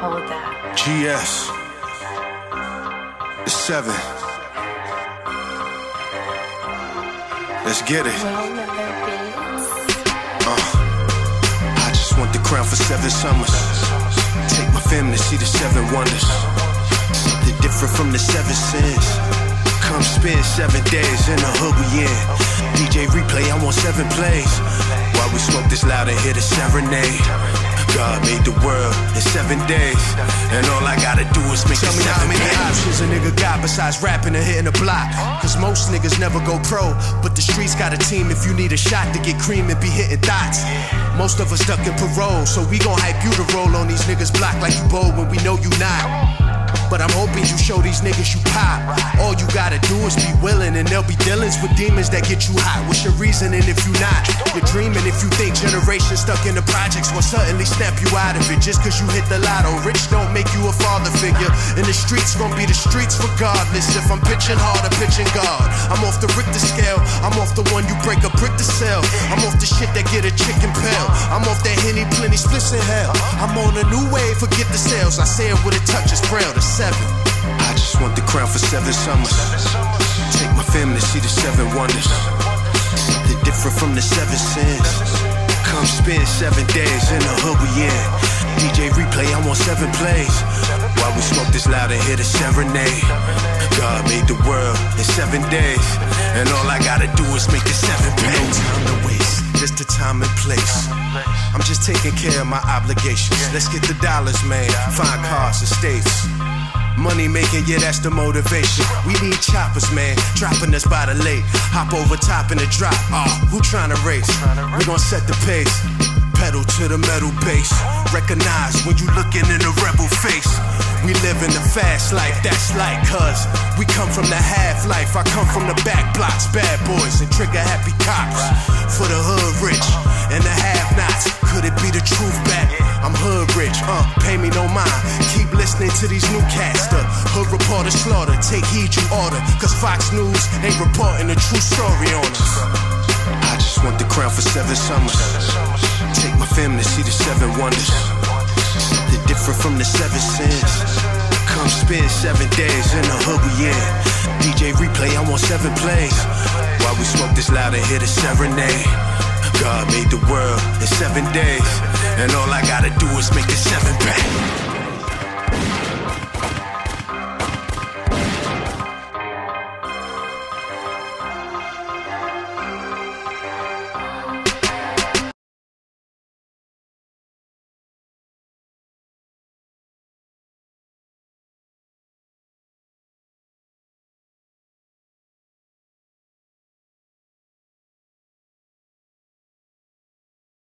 Hold that. GS. The seven. Let's get it. Will Miller beats. Uh, I just want the crown for seven summers. Take my family to see the seven wonders. Something different from the seven sins. Come spend seven days in the hood we in. DJ replay, I want seven plays. While we smoke this loud and hear the serenade. God made the world in seven days, and all I gotta do is make Tell me how many days. options a nigga got besides rapping and hitting a block. Cause most niggas never go pro, but the streets got a team if you need a shot to get cream and be hitting dots. Most of us stuck in parole, so we gon' hype you to roll on these niggas block like you bold when we know you not. But I'm hoping you show these niggas you pop. All you gotta do is be willing, and there'll be dealings with demons that get you hot. What's your reasoning if you not? You're dreaming if you think generations stuck in the projects will suddenly snap you out of it just cause you hit the lotto. Rich don't make you a father figure. And the streets gon' be the streets regardless. If I'm pitching hard or pitching guard, I'm off the Richter scale. I'm off the one you break a brick to sell. I'm off the shit that get a chicken pale. I'm off that henny, plenty splits in hell. I'm on a new wave, forget the sales. I say it with a touch, it's braille to seven. I just want the crown for seven summers. Take my family to see the seven wonders. Something different from the seven sins. Come spend seven days in the hood we in. DJ replay, I want seven plays. We smoke this loud and hear the serenade. God made the world in seven days. And all I gotta do is make it seven No time to waste, just the time and place. I'm just taking care of my obligations. Let's get the dollars, man. Fine cars, estates. Money making, yeah, that's the motivation. We need choppers, man, dropping us by the lake. Hop over top in the drop. Ah, who tryna race? We gon' set the pace. Pedal to the metal base. Recognize when you looking in the rebel face. We live in the fast life, that's like cuz we come from the half life. I come from the back blocks, bad boys and trigger happy cops. For the hood rich and the have nots. Could it be the truth back? I'm hood rich, uh, pay me no mind. Keep listening to these new cats. The hood reporter slaughter, take heed you order. Cause Fox News ain't reporting a true story on us. I just want the crown for seven summers. Take my family to see the seven wonders. Something different from the seven sins. Spend seven days in the hood we in. DJ replay, I want seven plays. While we smoke this loud and hear the serenade. God made the world in seven days. And all I gotta do is make it seven back.